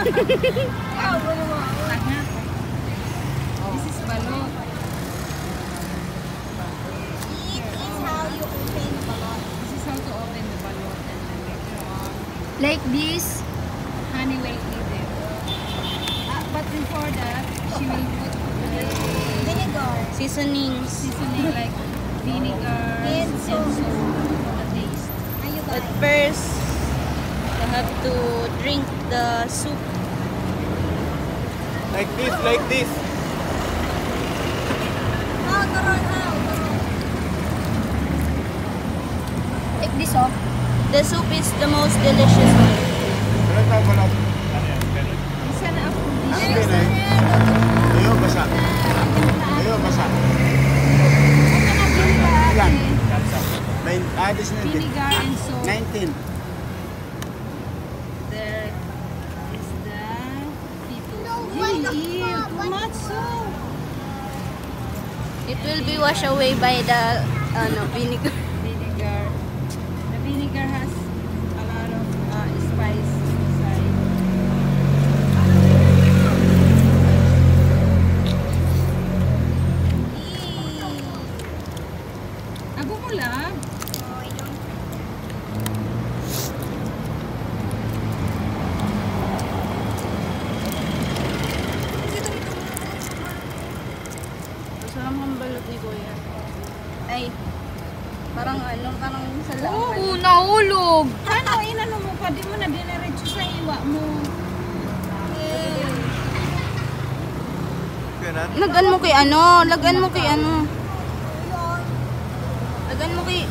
This is balot. Like this. honey will eat it. Ah, but before that, she will put Vinegar. Seasonings. seasoning like vinegar And and for the taste. But first, have to drink the soup. Like this, like this. Now, turun now. Take this off. The soup is the most delicious one. Vinegar and soap. 19. No. It will be washed away by the ano, vinegar. Vinegar. The vinegar has a lot of uh, spice inside. Abo mo lang. Sarap ang balot ni Kuya. Ay, parang ano, parang sa lang. Oo, nahulog. Ano, inano mo pa, di mo na diniretso sa iwa mo. Lagan mo kay ano, lagan mo kay ano. Lagan mo kay...